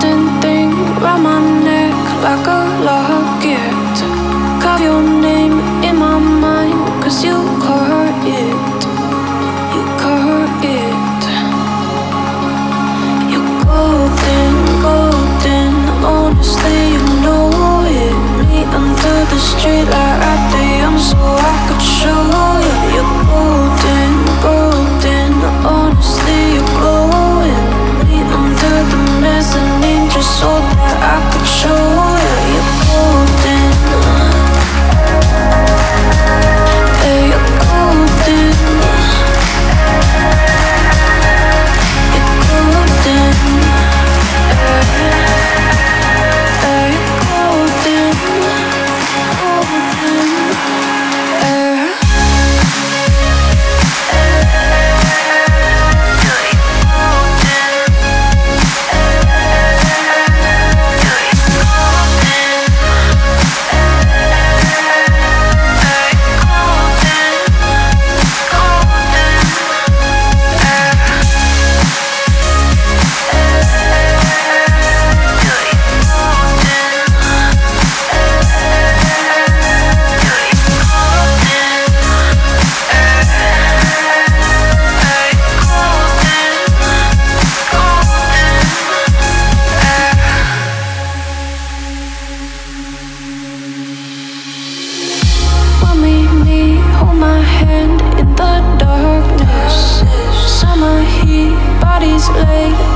golden thing round my neck like a locket. Carve your name in my mind, cause you caught it. You caught it. You're golden, golden, honestly, you know it. Me under the street like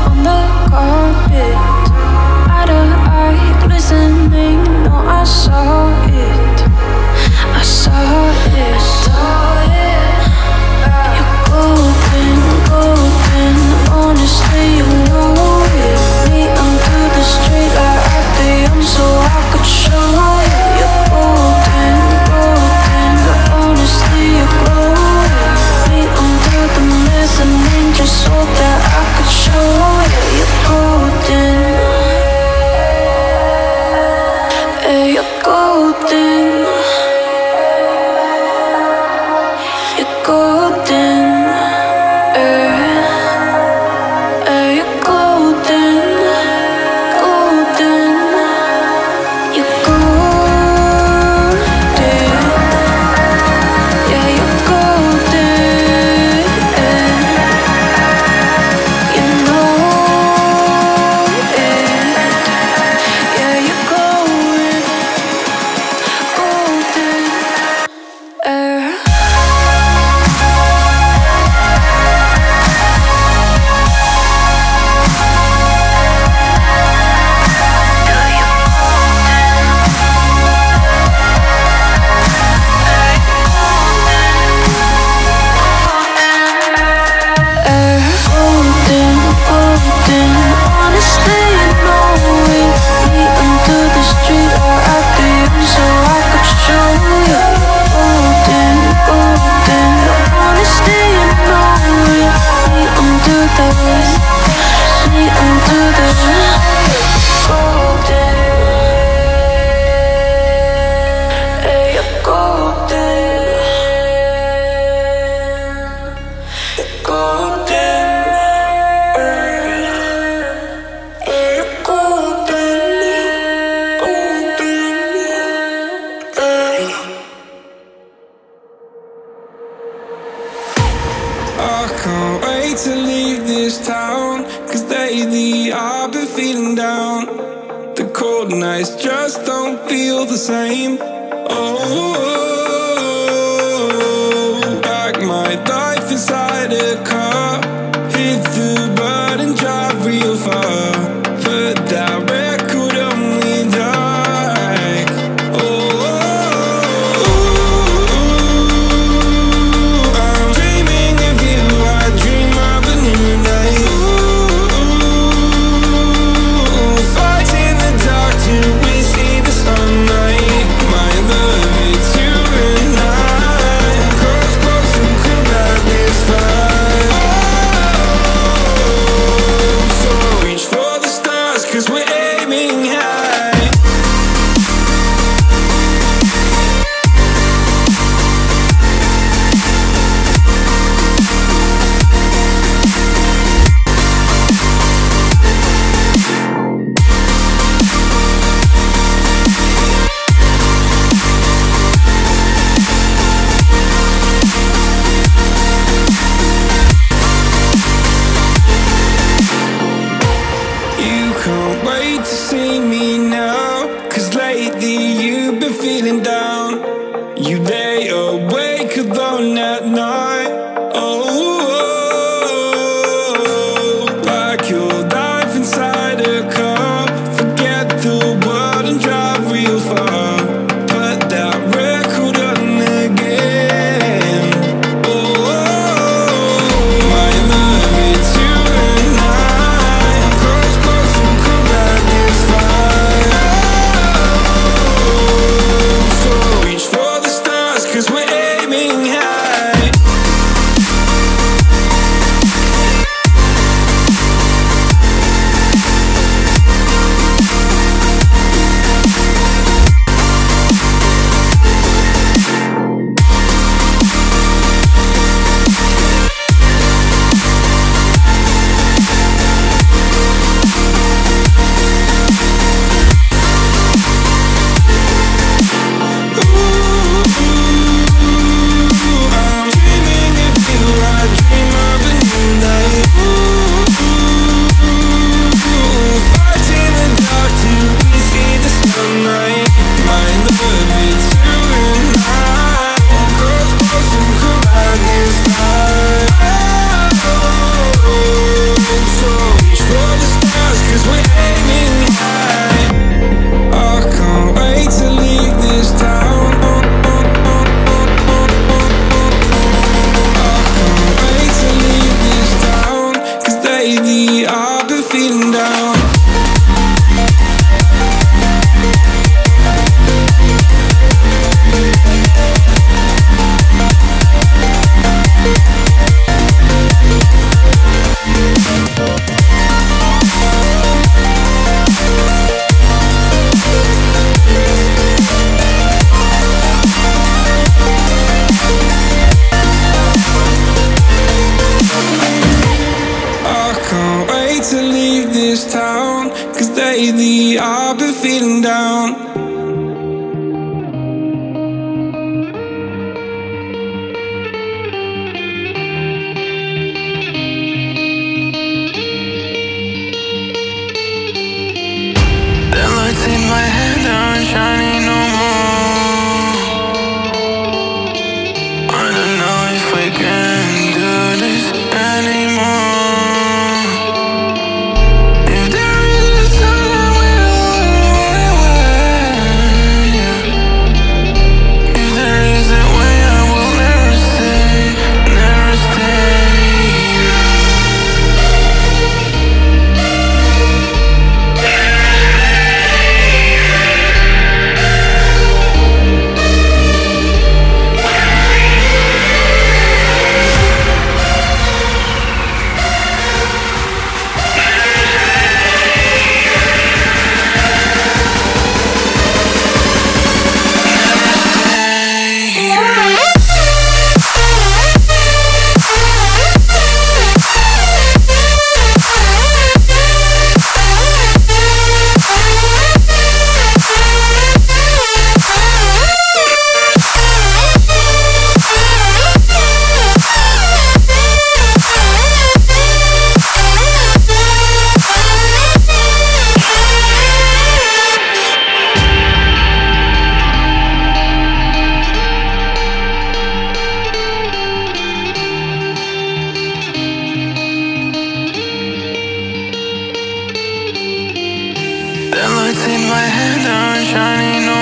on the carpet. Eye, glistening, no I saw it. I saw it cold nights just don't feel the same. Oh, pack my life inside a car, hit the Lay awake alone at night. my head down, shining my head down, shining on